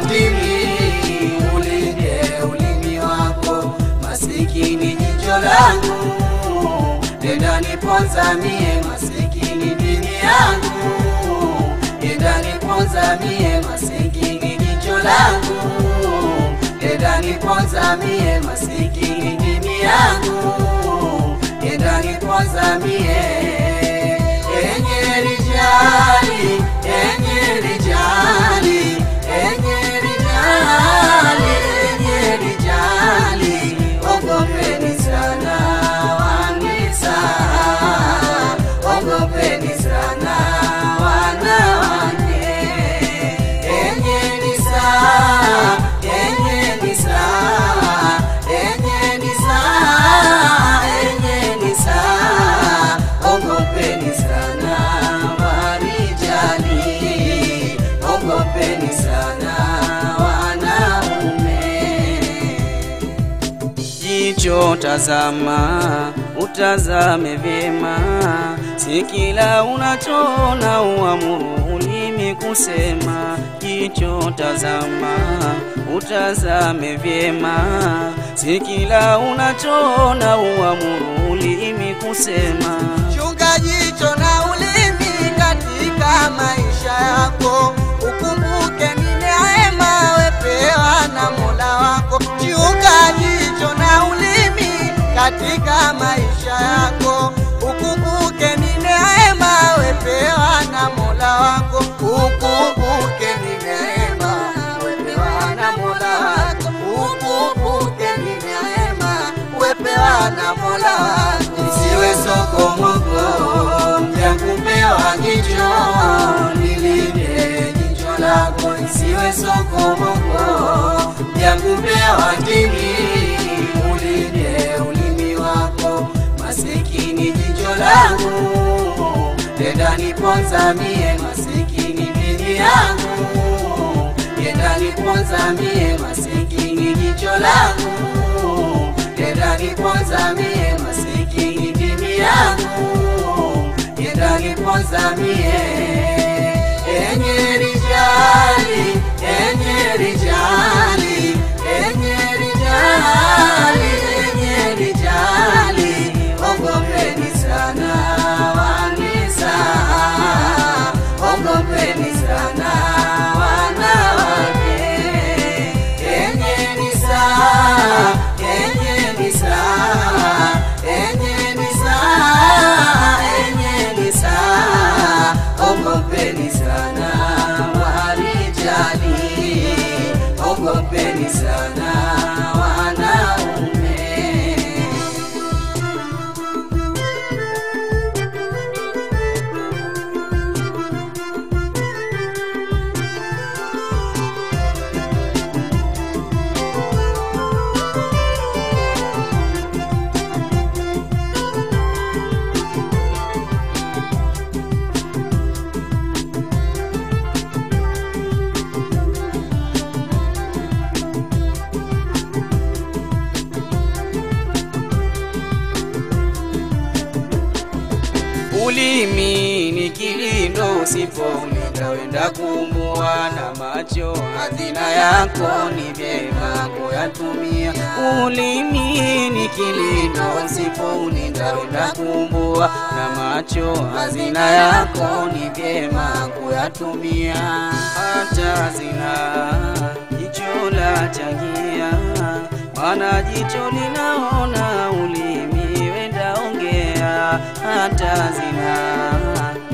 ndimi, ulinde ulimi wako masikini jicho langu. Nenda nipozamie masikini dini yangu. Nenda nipozamie masikini jicho langu. Nenda nipozamie masikini dini yangu. Nenda niponza Jicho tazama, utazame vyema, si kila unachoona uamuru ulimi kusema. Jicho tazama, utazame vyema, si kila unachoona uamuru ulimi kusema. Katika maisha yako, ukumbuke ni neema wepewa na Mola wako. Ukumbuke ni neema wepewa na Mola wako, ukumbuke ni neema wepewa na Mola wako. Isiwe sokomoko mja kupewa jicho, nilinde jicho lako. Isiwe sokomoko mja kupewa ndimi, ulinde. Masikini jicho langu, nenda niponza mie masikini dini yangu, nenda niponza mie masikini jicho langu Nenda niponza mie masikini dini yangu, nenda niponza mie enye rijali, enye rijali, enye rijali, Ulimi ni kilindo, usipoulinda wenda kumua na macho. Hazina yako ni vyema kuyatumia. Ulimi ni kilindo, usipoulinda wenda kumua na macho. Hazina yako ni vyema kuyatumia. Hata hazina jicho la changia, maana jicho linaona, ulimi hata zina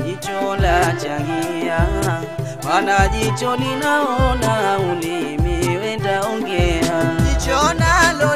jicho la changia, mana jicho linaona, ulimi wenda ongea. Jicho nalo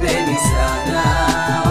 Ven y sana.